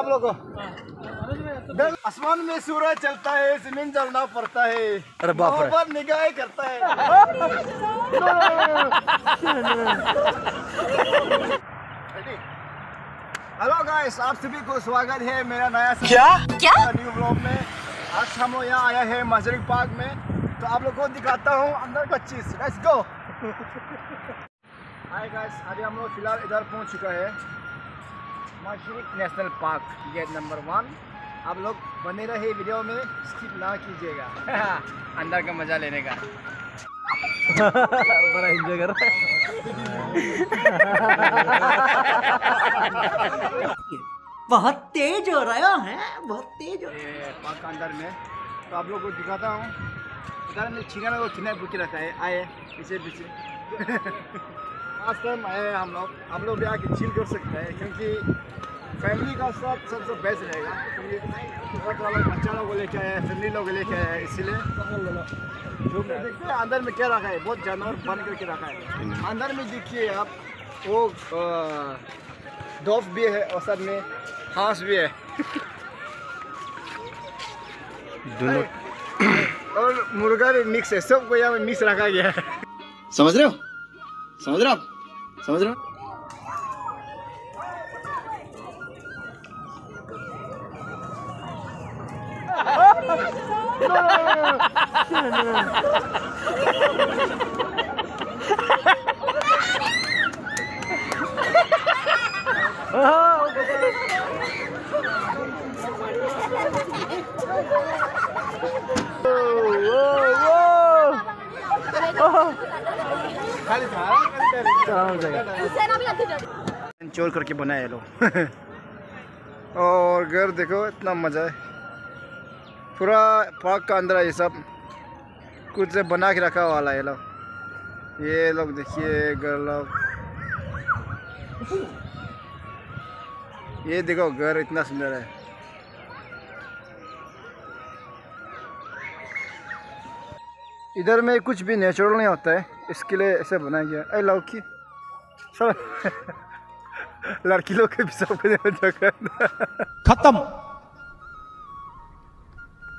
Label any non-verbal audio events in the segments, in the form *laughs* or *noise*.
आप लोगों आसमान में सूरज चलता है ज़मीन जलना पड़ता है। अरे बाप रे। मोहब्बत निगाहें करता है। हेलो गाइस आप सभी को स्वागत है मेरा नया क्या? क्या? न्यू ब्लॉग में। आज हम लोग यहाँ आया है मजरिक पार्क में। तो आप लोग को दिखाता हूँ अंदर का चीज़। लेट्स गो हाय गाइस अभी हम लोग फ़िलहाल इधर पहुँच चुका है। Mashrak national park gate number one आप लोग बने रहे वीडियो में स्किप ना कीजिएगा। *laughs* अंदर का मज़ा लेने का। बड़ा एंजॉय कर बहुत तेज हो रहा है बहुत तेज हो पार्क का अंदर में। तो आप लोग को दिखाता हूँ। इधर में छीना को छीना बुक रखा है। आए पीछे पीछे। *laughs* लास्ट टाइम आए हैं हम लोग। हम लोग भी आके चिल कर सकते हैं क्योंकि फैमिली का साथ सबसे बेस्ट रहेगा। क्योंकि बच्चा लोग को लेके आए हैं फैमिली लोग लेके आए हैं, इसीलिए। तो देखते हैं अंदर में क्या रखा है? बहुत जानवर बन करके रखा है। अंदर में देखिए आप वो डॉफ भी है और साथ में हाँस भी है। दोनों और मुर्गा भी मिक्स है सबको यहाँ में मिक्स रखा गया है। समझ रहे हो? समझ रहे हो आप? समझ रहे हो खाली था चोर करके बनाए लोग। *laughs* और घर देखो, इतना मज़ा है। पूरा पार्क का अंदर ये सब। कुछ से बना के रखा वाला है लोग। ये लोग देखिए, घर लोग। ये देखो, घर इतना सुंदर है। इधर में कुछ भी नेचुरल नहीं होता है। इसके लिए ऐसे बनाया गया है। लौकी। सब *laughs* लड़की लोग के भी खत्म।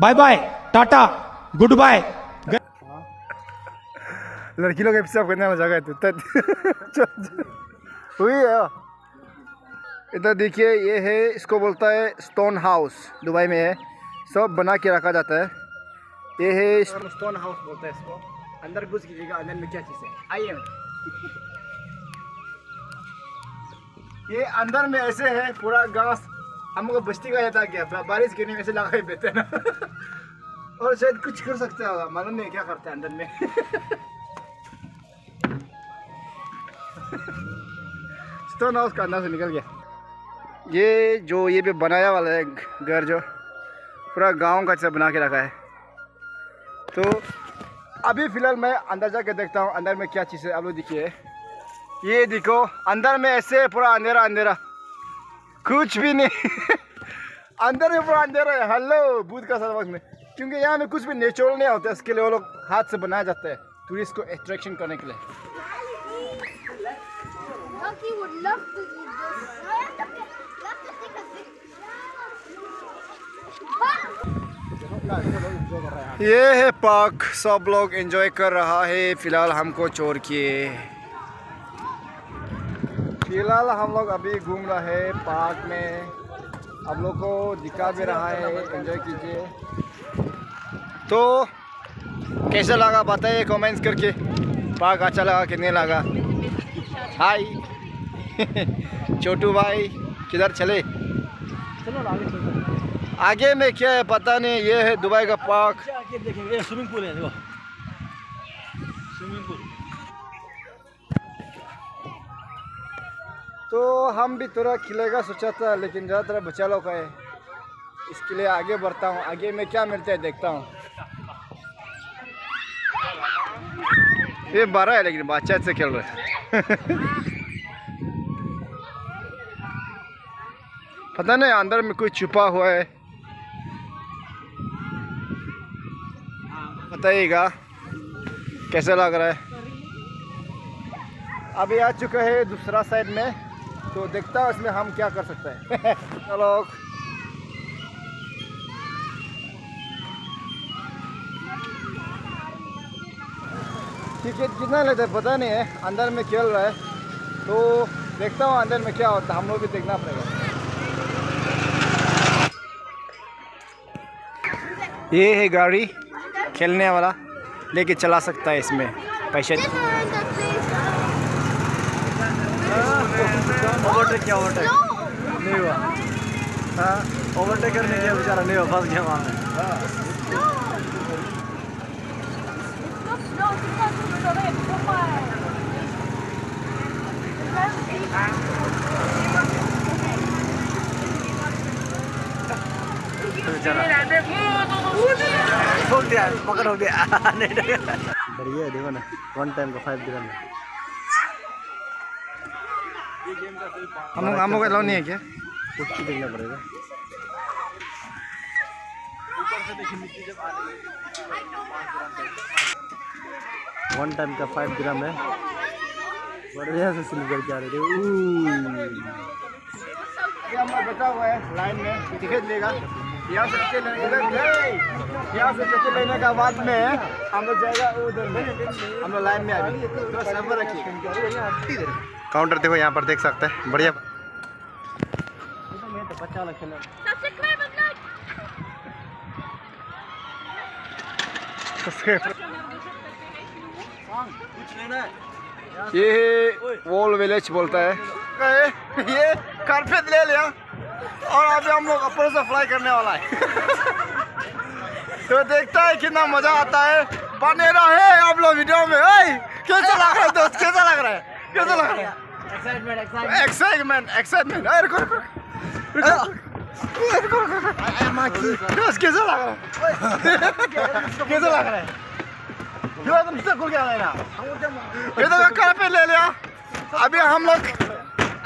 Bye bye tata goodbye लड़की लोग के भी करने में जगह तो हुई है। इधर देखिए ये है इसको बोलता है स्टोन हाउस दुबई में है। सब बना के रखा जाता है। ये है स्टोन हाउस बोलता है इसको। अंदर घुस कीजिएगा अंदर में क्या चीज़ है? आइए। ये अंदर में ऐसे है, पूरा घास। हमको बस्ती का जाता क्या? था बारिश गिरने में ऐसे लगा ही देते ना। *laughs* और शायद कुछ कर सकते होगा मालूम नहीं क्या करते हैं अंदर में। *laughs* स्टोन हाउस का अंदर से निकल गया। ये जो ये भी बनाया वाला है घर जो, पूरा गाँव का जैसा बना के रखा है। तो अभी फ़िलहाल मैं अंदर जाके देखता हूँ, अंदर में क्या चीज़ है, आप लोग देखिए। ये देखो, अंदर में ऐसे पूरा अंधेरा अंधेरा। कुछ भी नहीं। *laughs* अंदर में पूरा अंधेरा है। हेलो बुद्ध का सरवक में। क्योंकि यहाँ में कुछ भी नेचुरल नहीं होता इसके लिए वो लोग हाथ से बनाया जाता है टूरिस्ट को अट्रैक्शन करने के लिए. ये है पार्क। सब लोग एंजॉय कर रहा है। फ़िलहाल हमको चोर किए। फ़िलहाल हम लोग अभी घूम रहे हैं पार्क में। आप लोग को दिखा भी रहा है एंजॉय कीजिए। तो कैसा लगा बताइए कमेंट्स करके। पार्क अच्छा लगा कि नहीं लगा? हाय *laughs* छोटू भाई किधर चले? चलो आगे में क्या है पता नहीं ये है दुबई का पार्क। अच्छा, देखेंगे। ये स्विमिंग पूल है देखो। तो हम भी थोड़ा खिलेगा, सोचा था, लेकिन ज़्यादातर बच्चा लोग का है। इसके लिए आगे बढ़ता हूँ। आगे में क्या मिलता है देखता हूँ। ये बारह है, लेकिन बच्चा से खेल रहे *laughs* पता नहीं, अंदर में कोई छुपा हुआ है। बताइएगा, कैसा लग रहा है? अभी आ चुका है दूसरा साइड में। तो देखता हूँ इसमें हम क्या कर सकते हैं। *laughs* चलो। टिकट कितना लेते हैं, पता नहीं है। अंदर में खेल रहा है। तो देखता हूँ अंदर में क्या होता है। हम लोग भी देखना पड़ेगा। ये है गाड़ी। खेलने वाला। लेके चला सकता है इसमें। पैसे। ओवरटेक क्या ओवरटेक नहीं हुआ। हाँ ओवरटेक करने के बेचारा नहीं हुआ फंस गया वहाँ में हो गया पकड़ हो गया। *laughs* नहीं बढ़िया देखो ना वन टाइम का फाइव ग्राम हम लोग अलाउ नहीं है क्या? कुछ भी देखना पड़ेगा। वन टाइम का फाइव ग्राम है। बढ़िया से सिल्वर क्या रहे थे? यहाँ से लेने यहाँ का बाद में हम लोग जाएगा उधर हम लोग लाइन में अभी थोड़ा सबर रखिए। काउंटर देखो यहाँ पर देख सकते हैं। बढ़िया। Subscribe ये वॉल विलेज बोलता है। ये कारपेट ले लिया। और अभी हम लोग ऊपर से फ्लाई करने वाला है। तो देखता है कितना मज़ा आता है। बने रहे आप लोग वीडियो में। कैसा लग रहा है दोस्त? कैसा लग रहा है? कैसा लग रहा है एक्साइटमेंट एक्साइटमेंट रुको रुको रुको कैसा लग रहा है कैसा लग रहा है क्यों तुम से खुल गया ना ये तो कहाँ पे ले लिया अभी हम लोग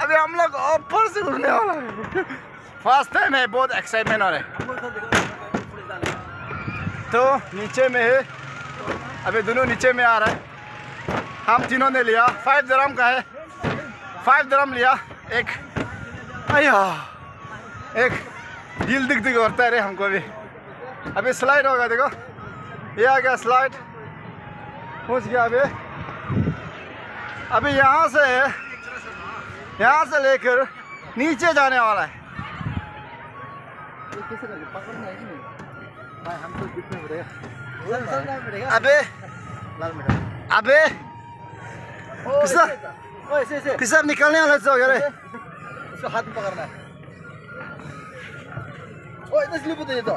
अभी हम लोग ऊपर से उड़ने वाला है फ़र्स्ट टाइम है बहुत एक्साइटमेंट हो रहा है तो नीचे में है अभी दोनों नीचे में आ रहा है हम तीनों ने लिया। फाइव दरम का है। फाइव दरम लिया। एक। अया एक। दिल दिख दिख करता है रे हमको भी। अभी स्लाइड होगा देखो। ये आ गया स्लाइड पहुँच गया अभी। अभी यहाँ से यहाँ से लेकर नीचे जाने वाला है। अबे। अबे। किसर किसर निकलने वाला से हो गया रे इसको हाथ में पकड़ना है ओए इसलिए बताइए तो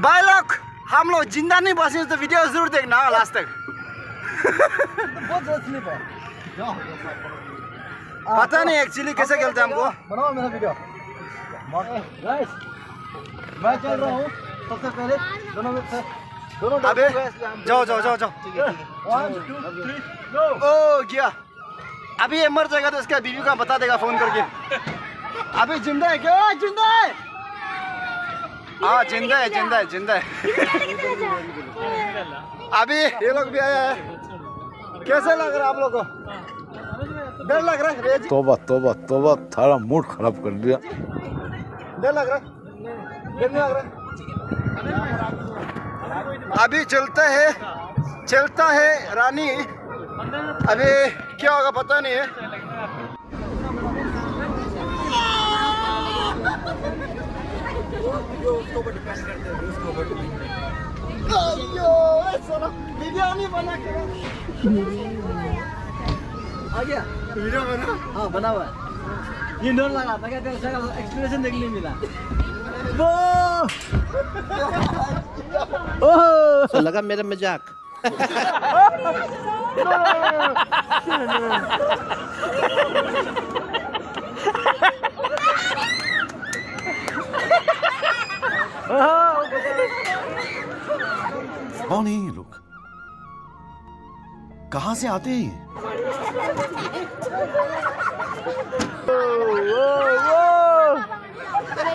भाई लोग हम लोग जिंदा नहीं बचे तो वीडियो जरूर देखना लास्ट तक पता नहीं एक्चुअली कैसे खेलते हैं हमको बनाओ मेरा वीडियो मैं चल रहा हूँ सबसे पहले दोनों दोनों अबे जाओ जाओ जाओ जाओ। ओ गया। अभी ये मर जाएगा तो इसका बीवी का बता देगा फ़ोन करके। अभी ज़िंदा है क्या? ज़िंदा है। हाँ ज़िंदा है ज़िंदा है ज़िंदा है। अभी ये लोग भी आया है। कैसे लग रहा है आप लोग को? डर लग रहा है रेजी। तोबा तोबा तोबा थारा मूड खराब कर दिया। डर लग रहा है। डर नहीं लग रहा है। अभी चलता है चलता है रानी। अभी क्या होगा पता नहीं है। वीडियो नहीं बना के आ गया? वीडियो बना? हाँ बना हुआ है। ये डर लगा था क्या तेरे एक्सप्रेशन देखने मिला। लगा मेरा मज़ाक। कौन है ये लोग? कहाँ से आते हैं ये? सेना भी लगती जाती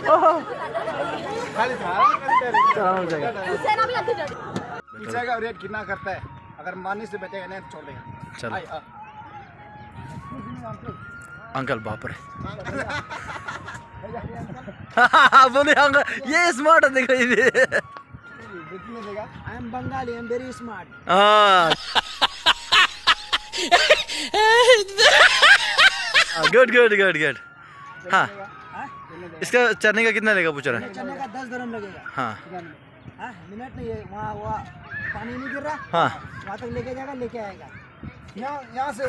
पीछे का रेट कितना करता है? अगर मारने से बचेगा नहीं तो छोड़ देगा। चलो। अंकल बाप रे। *laughs* *laughs* बोले अंकल ये स्मार्ट है देखो ये। I am Bengali I am very smart हाँ। गुड गुड गुड गुड हाँ। इसका चढ़ने का कितना लेगा पूछ रहा है का दस धर्म लगेगा। हाँ। हाँ मिनट नहीं है वहाँ वहाँ पानी नहीं गिर रहा। हाँ। वहाँ तक लेके जाएगा लेके आएगा। यहाँ यहाँ से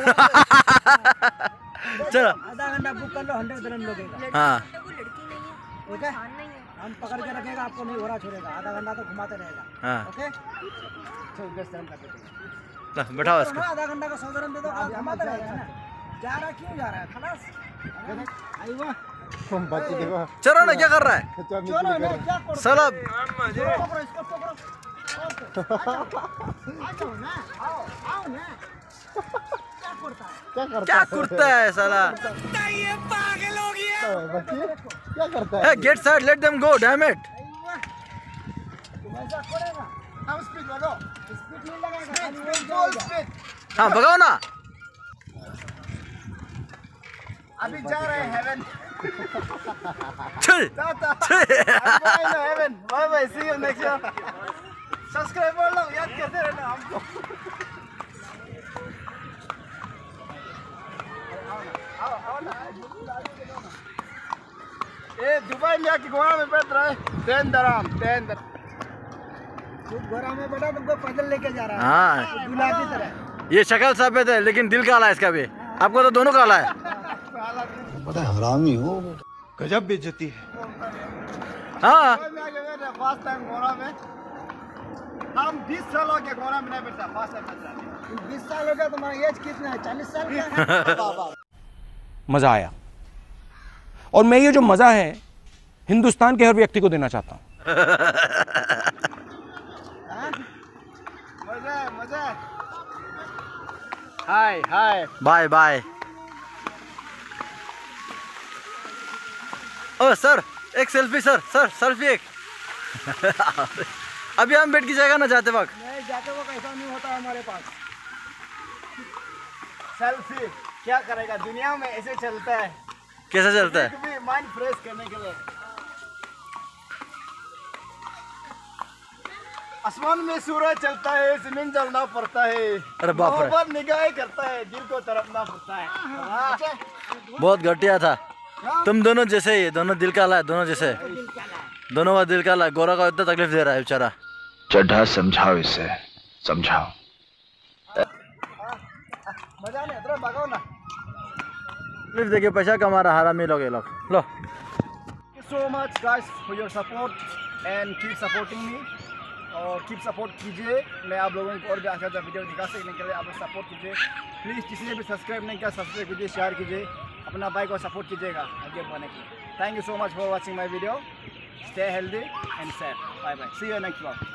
चलो। आधा घंटा बुक कर लो हंड्रेड धर्म लगेगा। हाँ। ठीक है हम पकड़ के रखेगा आपको नहीं घोड़ा छोड़ेगा। आधा घंटा तो घुमाते रहेगा। हाँ। ओके? ला, बैठाओ इसको। ना आधा घंटा का सौ धर्म दे दो घुमाते रहेगा ना? जा रहा क्यों जा रहा है? खलास। आई वाह। देखो चलो ना क्या कर रहा है? चलो क्या करो साला पकड़ो इसको पकड़ो ओके। आ जाओ ना आओ आओ ना क्या करता है? क्या कुर्ता है साला? क्या करता है? Get side let them go damn it हाँ भगाओ ना। अभी जा रहे हैं हेवन छी! टाटा छी! बाय ना heaven bye bye see you next year subscriber लोग याद करते रहना हमको। ए दुबई में आके घोड़ा में बैठ रहा है। Ten dirham ten dirham. तू घोड़ा में बैठा तुमको पैदल लेके जा रहा है। हाँ। दूल्हा की तरह। ये शक्ल सफ़ेद है लेकिन दिल काला है इसका भी। आपको तो दोनों काला है। बड़ा हरामी हो। गजब बेइज्जती है। हाँ। हम 20 साल हो गया घोड़ा में नहीं फ़र्स्ट टाइम बैठ रहा बीस साल हो गया तुम्हारा एज कितना है? चालीस साल का है? *laughs* मज़ा आया। और मैं ये जो मज़ा है हिंदुस्तान के हर व्यक्ति को देना चाहता हूँ। मज़ा मज़ा हाय हाय बाय बाय ओ सर एक सेल्फी सर सर सेल्फी एक। *laughs* अभी हम बैठ की जगह ना जाते वक्त। नहीं जाते वक्त ऐसा नहीं होता हमारे पास। सेल्फी क्या करेगा? दुनिया में ऐसे चलता है। कैसा चलता है? माइंड फ्रेश करने के लिए। आसमान में सूरज चलता है ज़मीन जलना पड़ता है। अरे बाप रे। निगाह करता है दिल को तरफना पड़ता है हाँ। बहुत घटिया था। तुम दोनों जैसे ही दोनों दिल काला है दोनों जैसे दोनों का दिल काला है गोरा का इतना तकलीफ़ दे रहा है बेचारा। चड्ढा समझाओ इसे। समझाओ। मज़ा नहीं अदर भगाओ ना तकलीफ़ देखिए पैसा कमा रहा हरामी लोग ये लोग। लो। So much guys for your support and keep supporting me और कीप सपोर्ट कीजिए। मैं आप लोगों को और भी अच्छा अच्छा वीडियो दिखा सकने के लिए आप लोग सपोर्ट कीजिए। प्लीज़ किसी ने भी सब्सक्राइब नहीं किया सब्सक्राइब कीजिए शेयर कीजिए। अपना भाई को सपोर्ट कीजिएगा आगे बढ़ने के लिए। Thank you so much for watching my video stay healthy and safe bye bye see you next blog